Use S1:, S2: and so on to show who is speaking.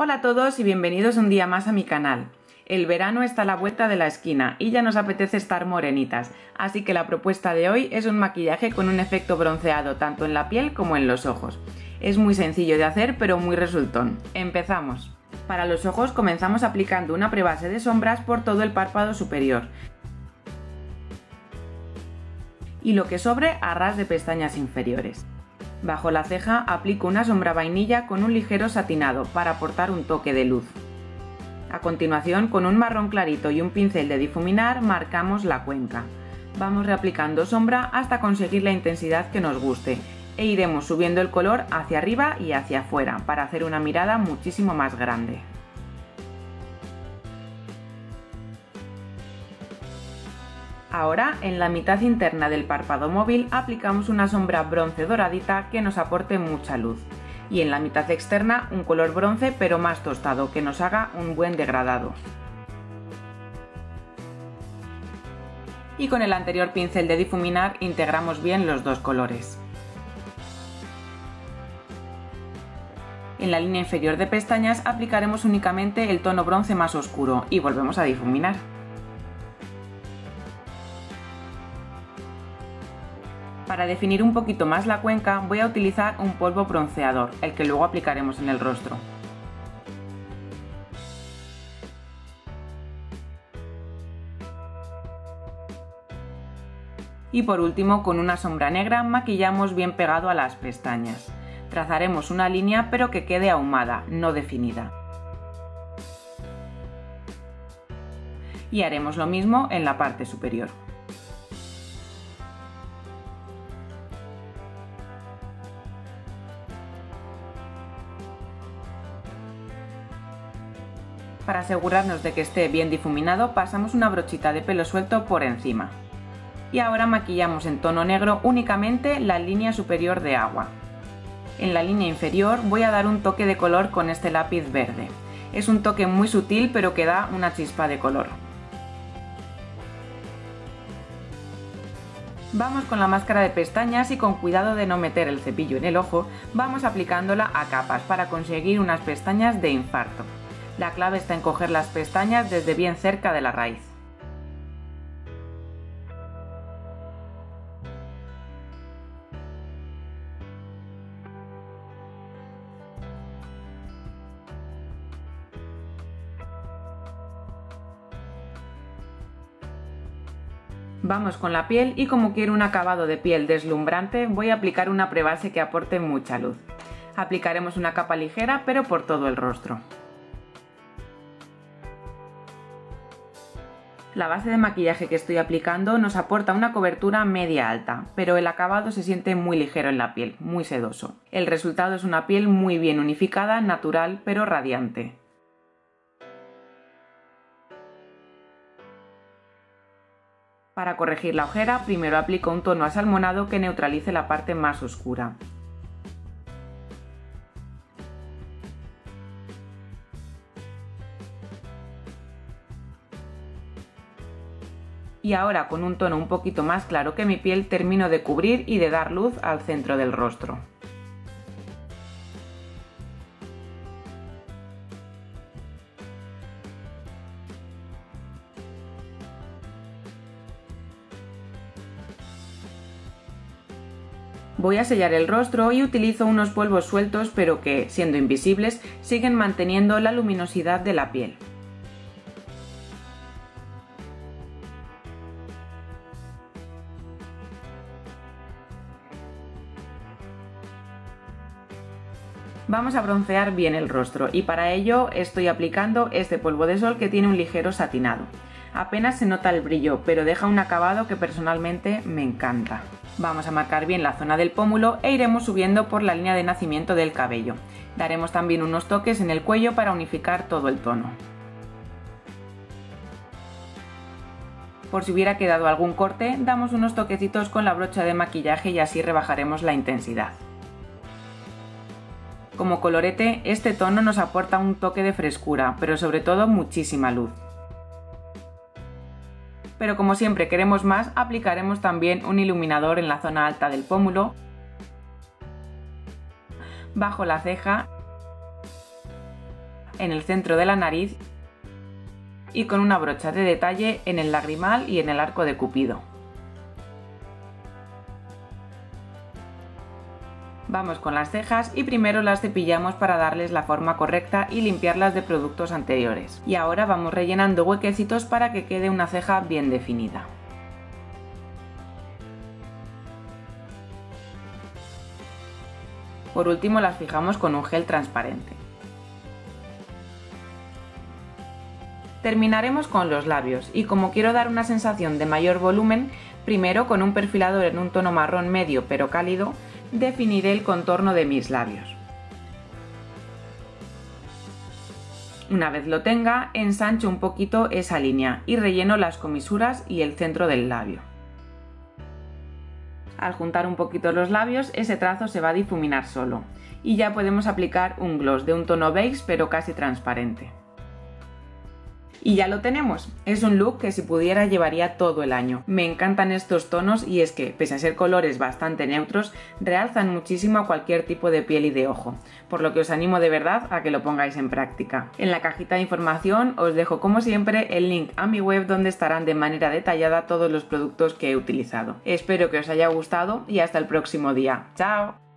S1: Hola a todos y bienvenidos un día más a mi canal. El verano está a la vuelta de la esquina y ya nos apetece estar morenitas, así que la propuesta de hoy es un maquillaje con un efecto bronceado tanto en la piel como en los ojos. Es muy sencillo de hacer pero muy resultón. Empezamos. Para los ojos comenzamos aplicando una prebase de sombras por todo el párpado superior. Y lo que sobre a ras de pestañas inferiores. Bajo la ceja aplico una sombra vainilla con un ligero satinado para aportar un toque de luz. A continuación, con un marrón clarito y un pincel de difuminar, marcamos la cuenca. Vamos reaplicando sombra hasta conseguir la intensidad que nos guste e iremos subiendo el color hacia arriba y hacia afuera para hacer una mirada muchísimo más grande. Ahora, en la mitad interna del párpado móvil aplicamos una sombra bronce doradita que nos aporte mucha luz. Y en la mitad externa un color bronce pero más tostado que nos haga un buen degradado. Y con el anterior pincel de difuminar integramos bien los dos colores. En la línea inferior de pestañas aplicaremos únicamente el tono bronce más oscuro y volvemos a difuminar. Para definir un poquito más la cuenca voy a utilizar un polvo bronceador, el que luego aplicaremos en el rostro. Y por último, con una sombra negra maquillamos bien pegado a las pestañas. Trazaremos una línea pero que quede ahumada, no definida. Y haremos lo mismo en la parte superior. Para asegurarnos de que esté bien difuminado pasamos una brochita de pelo suelto por encima. Y ahora maquillamos en tono negro únicamente la línea superior de agua. En la línea inferior voy a dar un toque de color con este lápiz verde. Es un toque muy sutil pero que da una chispa de color. Vamos con la máscara de pestañas y con cuidado de no meter el cepillo en el ojo, vamos aplicándola a capas para conseguir unas pestañas de infarto. La clave está en coger las pestañas desde bien cerca de la raíz. Vamos con la piel y como quiero un acabado de piel deslumbrante voy a aplicar una prebase que aporte mucha luz. Aplicaremos una capa ligera pero por todo el rostro. La base de maquillaje que estoy aplicando nos aporta una cobertura media alta, pero el acabado se siente muy ligero en la piel, muy sedoso. El resultado es una piel muy bien unificada, natural, pero radiante. Para corregir la ojera, primero aplico un tono asalmonado que neutralice la parte más oscura. Y ahora con un tono un poquito más claro que mi piel termino de cubrir y de dar luz al centro del rostro. Voy a sellar el rostro y utilizo unos polvos sueltos pero que, siendo invisibles, siguen manteniendo la luminosidad de la piel. Vamos a broncear bien el rostro y para ello estoy aplicando este polvo de sol que tiene un ligero satinado. Apenas se nota el brillo, pero deja un acabado que personalmente me encanta. Vamos a marcar bien la zona del pómulo e iremos subiendo por la línea de nacimiento del cabello. Daremos también unos toques en el cuello para unificar todo el tono. Por si hubiera quedado algún corte, damos unos toquecitos con la brocha de maquillaje y así rebajaremos la intensidad. Como colorete, este tono nos aporta un toque de frescura, pero sobre todo muchísima luz. Pero como siempre queremos más, aplicaremos también un iluminador en la zona alta del pómulo, bajo la ceja en el centro de la nariz y con una brocha de detalle en el lagrimal y en el arco de cupido. Vamos con las cejas y primero las cepillamos para darles la forma correcta y limpiarlas de productos anteriores. Y ahora vamos rellenando huequecitos para que quede una ceja bien definida. Por último las fijamos con un gel transparente. Terminaremos con los labios y como quiero dar una sensación de mayor volumen, primero con un perfilador en un tono marrón medio pero cálido, definiré el contorno de mis labios. Una vez lo tenga, ensancho un poquito esa línea y relleno las comisuras y el centro del labio. Al juntar un poquito los labios, ese trazo se va a difuminar solo y ya podemos aplicar un gloss de un tono beige pero casi transparente. Y ya lo tenemos. Es un look que si pudiera llevaría todo el año. Me encantan estos tonos y es que, pese a ser colores bastante neutros, realzan muchísimo a cualquier tipo de piel y de ojo, por lo que os animo de verdad a que lo pongáis en práctica. En la cajita de información os dejo como siempre el link a mi web donde estarán de manera detallada todos los productos que he utilizado. Espero que os haya gustado y hasta el próximo día. ¡Chao!